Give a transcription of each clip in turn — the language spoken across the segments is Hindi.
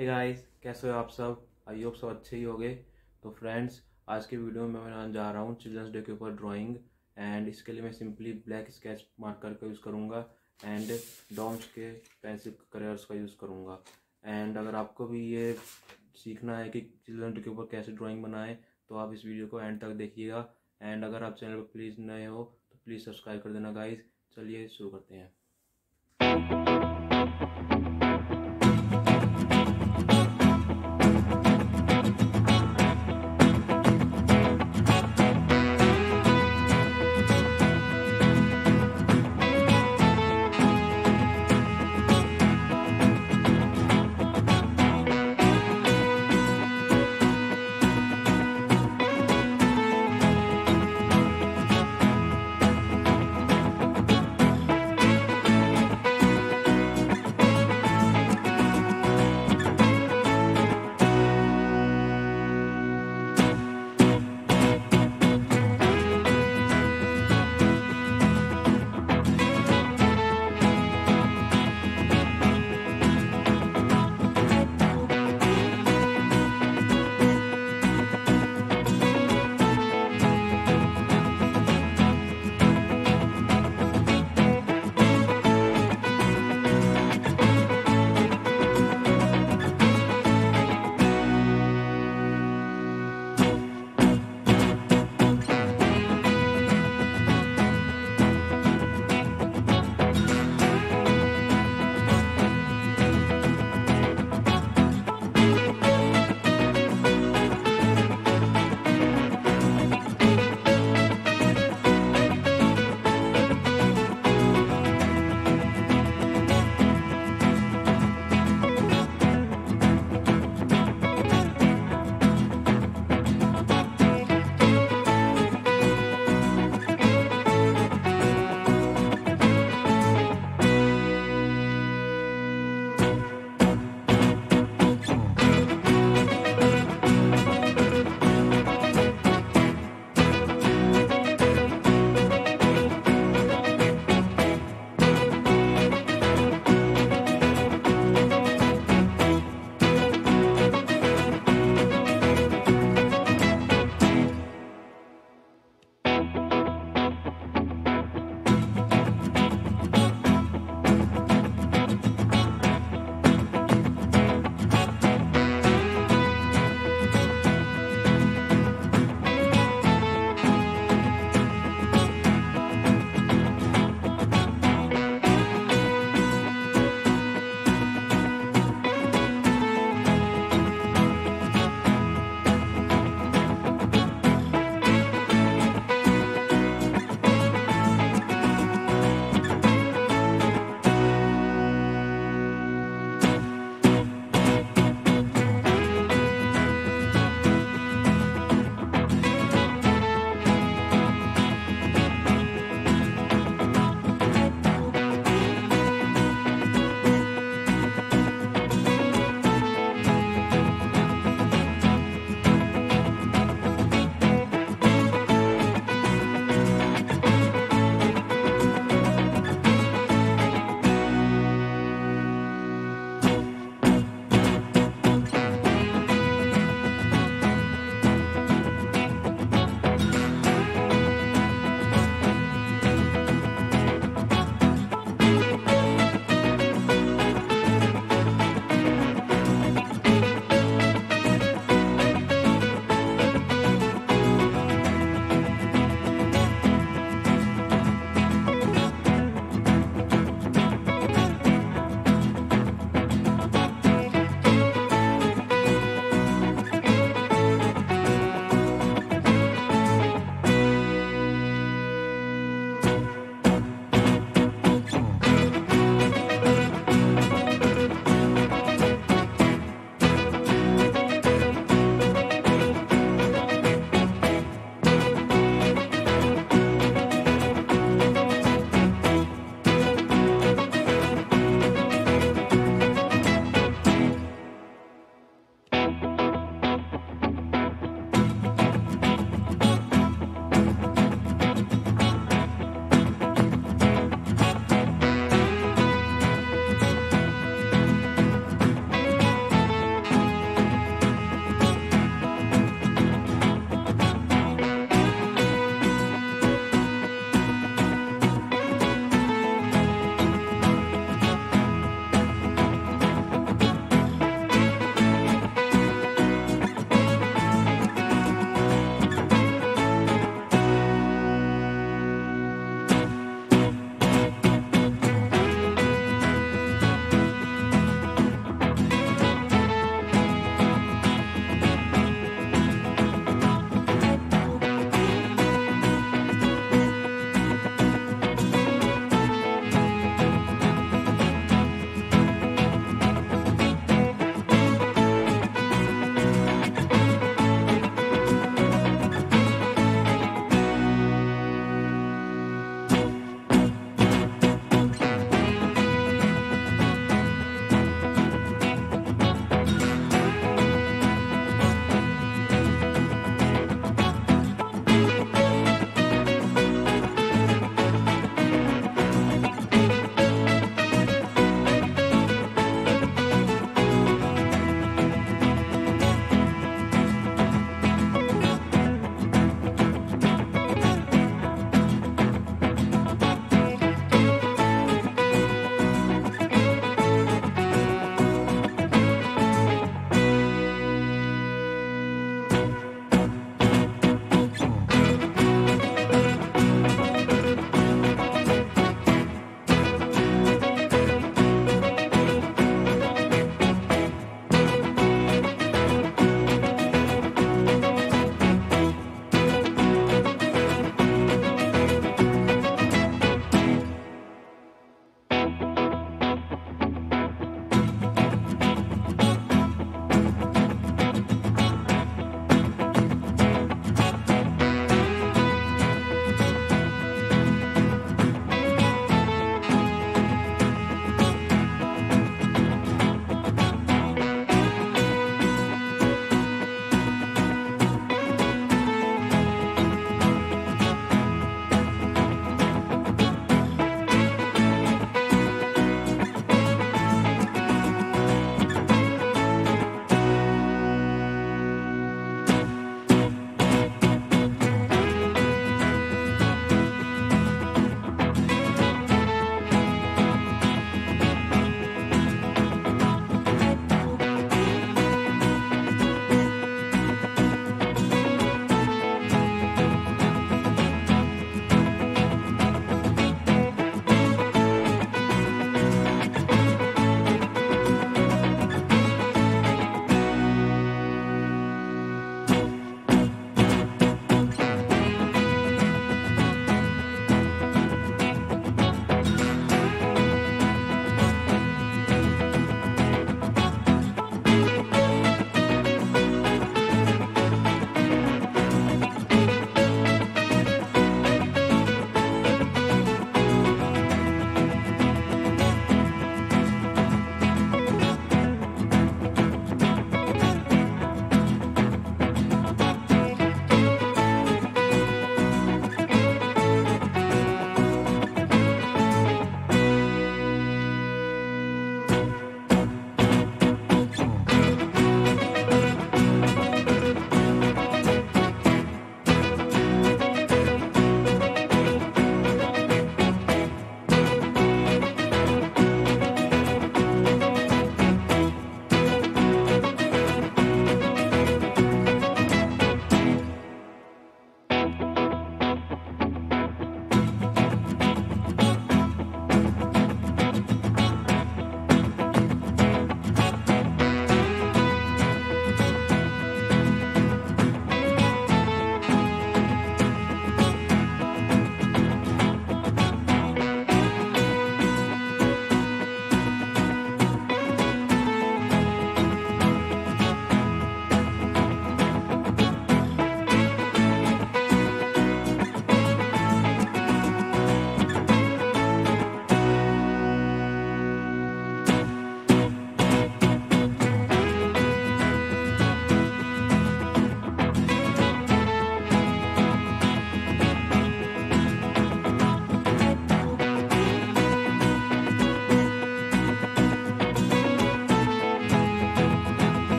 हे गाइस कैसे हो आप सब? आई होप सब अच्छे ही होंगे। तो फ्रेंड्स आज के वीडियो में मैं बनाने जा रहा हूँ चिल्ड्रंस डे के ऊपर ड्राइंग एंड इसके लिए मैं सिंपली ब्लैक स्केच मार्कर का यूज़ करूँगा एंड डॉम्स के पेंसिल कलर्स का यूज़ करूँगा। एंड अगर आपको भी ये सीखना है कि चिल्ड्रंस डे के ऊपर कैसे ड्राइंग बनाएँ तो आप इस वीडियो को एंड तक देखिएगा। एंड अगर आप चैनल पर प्लीज़ नए हो तो प्लीज़ सब्सक्राइब कर देना गाइज़ चलिए शुरू करते हैं।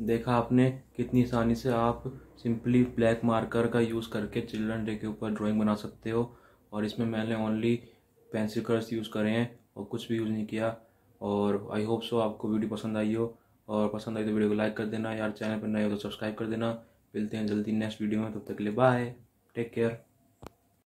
देखा आपने कितनी आसानी से आप सिंपली ब्लैक मार्कर का यूज़ करके चिल्ड्रन डे के ऊपर ड्राइंग बना सकते हो। और इसमें मैंने ओनली पेंसिल कलर्स यूज़ करे हैं और कुछ भी यूज़ नहीं किया। और आई होप सो आपको वीडियो पसंद आई हो। और पसंद आई तो वीडियो को लाइक कर देना। यार चैनल पर नए हो तो सब्सक्राइब कर देना। मिलते हैं जल्दी नेक्स्ट वीडियो में। तब तक के लिए बाय टेक केयर